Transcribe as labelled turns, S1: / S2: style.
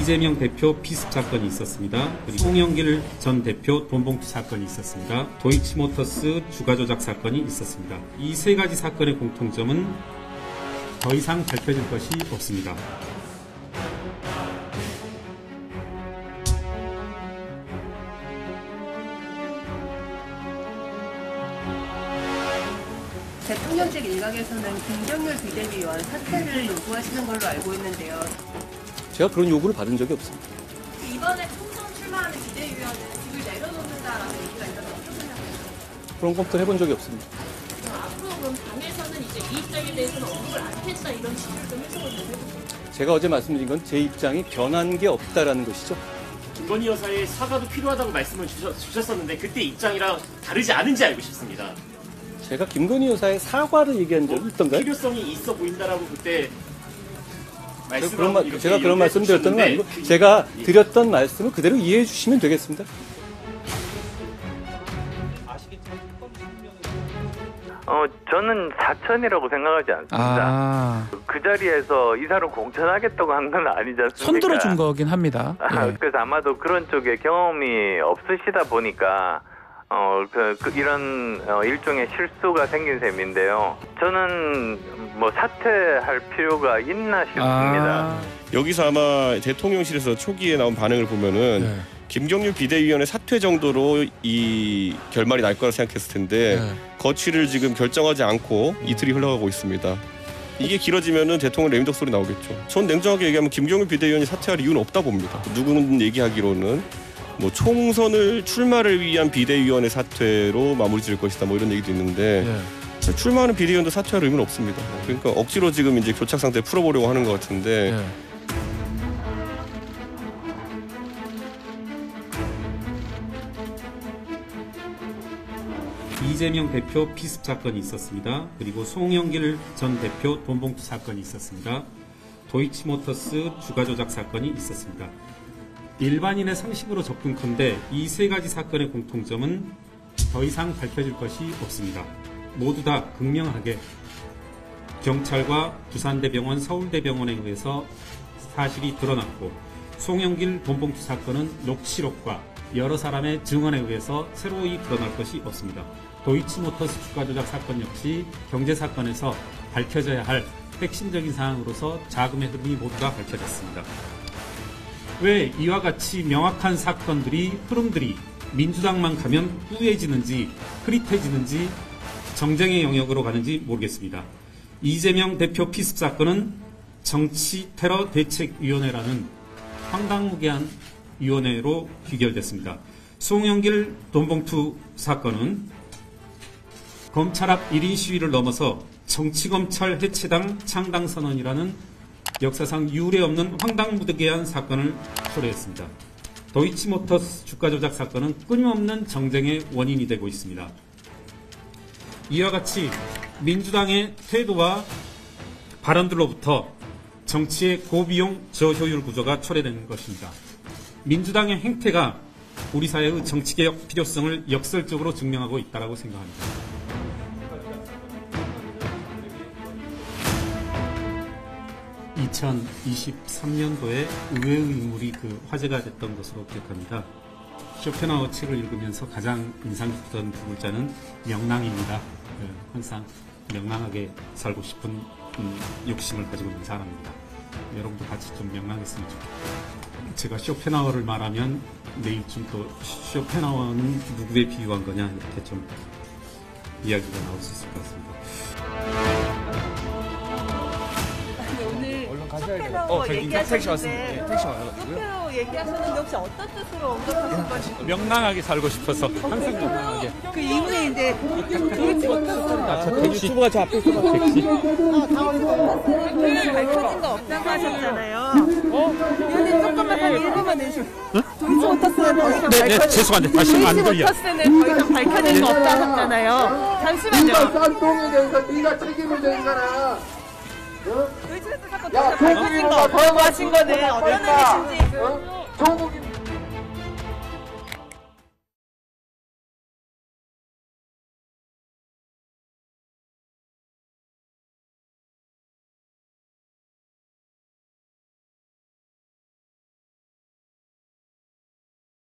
S1: 이재명 대표 피습 사건이 있었습니다. 그리고 송영길 전 대표 돈봉투 사건이 있었습니다. 도이치모터스 주가 조작 사건이 있었습니다. 이 세 가지 사건의 공통점은 더 이상 밝혀질 것이 없습니다.
S2: 대통령직 일각에서는 김경률 비대위원 사퇴를 요구하시는 걸로 알고 있는데요.
S3: 제가 그런 요구를 받은 적이 없습니다.
S4: 이번에 총선 출마하는 비대위원은 직을 내려놓는다라는 얘기가 있는데 어떻게 생각하세요?
S3: 그런 것도 해본 적이 없습니다.
S4: 앞으로 그럼 당에서는 이제 이 입장에 대해서는 언급을 안 했다 이런 취지를 좀 해석을 좀 해주세요.
S3: 제가 어제 말씀드린 건 제 입장이 변한 게 없다라는 것이죠.
S5: 김건희 여사의 사과도 필요하다고 말씀을 주셨, 주셨 었는데 그때 입장이랑 다르지 않은지 알고 싶습니다.
S3: 제가 김건희 여사의 사과를 얘기한 적이 있던가요?
S5: 필요성이 있어 보인다라고 그때
S3: 그런, 말, 제가 그런 말씀 드렸던 건 아니고 제가 드렸던 말씀을 그대로 이해해 주시면 되겠습니다.
S6: 어, 저는 사천이라고 생각하지 않습니다.
S7: 아,
S6: 그 자리에서 이사를 공천하겠다고 한 건 아니지 않습니까?
S7: 손들어 준 거긴 합니다.
S6: 아,
S7: 예.
S6: 그래서 아마도 그런 쪽에 경험이 없으시다 보니까 어, 그, 그 이런 어, 일종의 실수가 생긴 셈인데요. 저는 뭐 사퇴할 필요가 있나 싶습니다.
S7: 아,
S8: 여기서 아마 대통령실에서 초기에 나온 반응을 보면은
S7: 네.
S8: 김경률 비대위원의 사퇴 정도로 이 결말이 날 거라 생각했을 텐데
S7: 네.
S8: 거취를 지금 결정하지 않고 이틀이 흘러가고 있습니다. 이게 길어지면은 대통령 레임덕 소리 나오겠죠. 전 냉정하게 얘기하면 김경률 비대위원이 사퇴할 이유는 없다 봅니다. 누구는 얘기하기로는 뭐 총선을 출마를 위한 비대위원의 사퇴로 마무리 지을 것이다 뭐 이런 얘기도 있는데
S7: 예.
S8: 출마하는 비대위원도 사퇴할 의무는 없습니다. 그러니까 억지로 지금 이제 교착 상태 풀어보려고 하는 것 같은데
S7: 예.
S1: 이재명 대표 피습 사건이 있었습니다. 그리고 송영길 전 대표 돈봉투 사건이 있었습니다. 도이치모터스 주가 조작 사건이 있었습니다. 일반인의 상식으로 접근컨대 이 세 가지 사건의 공통점은 더 이상 밝혀질 것이 없습니다. 모두 다 극명하게 경찰과 부산대병원, 서울대병원에 의해서 사실이 드러났고 송영길 돈봉투 사건은 녹취록과 여러 사람의 증언에 의해서 새로이 드러날 것이 없습니다. 도이치모터스 주가 조작 사건 역시 경제 사건에서 밝혀져야 할 핵심적인 사항으로서 자금의 흐름이 모두 다 밝혀졌습니다. 왜 이와 같이 명확한 사건들이 흐름들이 민주당만 가면 뿌얘지는지 흐릿해지는지 정쟁의 영역으로 가는지 모르겠습니다. 이재명 대표 피습 사건은 정치 테러 대책위원회라는 황당무계한 위원회로 귀결됐습니다. 송영길 돈봉투 사건은 검찰 앞 1인 시위를 넘어서 정치검찰 해체당 창당 선언이라는 역사상 유례 없는 황당무계한 사건을 초래했습니다. 도이치모터스 주가 조작 사건은 끊임없는 정쟁의 원인이 되고 있습니다. 이와 같이 민주당의 태도와 발언들로부터 정치의 고비용 저효율 구조가 초래되는 것입니다. 민주당의 행태가 우리 사회의 정치개혁 필요성을 역설적으로 증명하고 있다고 생각합니다. (2023년도에) 의외의 인물이 그 화제가 됐던 것으로 기억합니다. 쇼펜하우 책을 읽으면서 가장 인상 깊었던 두 글자는 명랑입니다. 예, 항상 명랑하게 살고 싶은 음, 욕심을 가지고 있는 사람입니다. 여러분도 같이 좀 명랑했으면 좋겠습니다. 제가 쇼펜하우를 말하면 내일쯤 또 쇼펜하우는 누구에 비유한 거냐 이렇게 좀 이야기가 나올 수 있을 것 같습니다.
S2: 오늘
S9: 어,
S2: 쇼펜하우 얘기하셨는데 쇼펜하우 얘기하셨는데 혹시 어떤 뜻으로 언급하신 거지?
S1: 명랑하게 살고 싶어서 항상 명랑하게.
S2: 그 이후에 이제 도이치모터스
S1: 유튜브가 저 앞에 있어. 택시.
S2: 밝혀진 거 없다고 하셨잖아요. 위원님 조금만 한 1분만 내주세요. 도이치모터스는 더 이상
S1: 네, 네,
S2: 밝혀진
S1: 죄송한데 다시 안 들려.
S2: 도이치모터스는 더 이상 밝혀진 거 없다고 하셨잖아요. 잠시만요.
S9: 쌍둥이 대해서 네가 책임을 진 거라.
S2: 도 응? 야, 조국이 뭔가 더 하신 거네. 어떨까? 조국이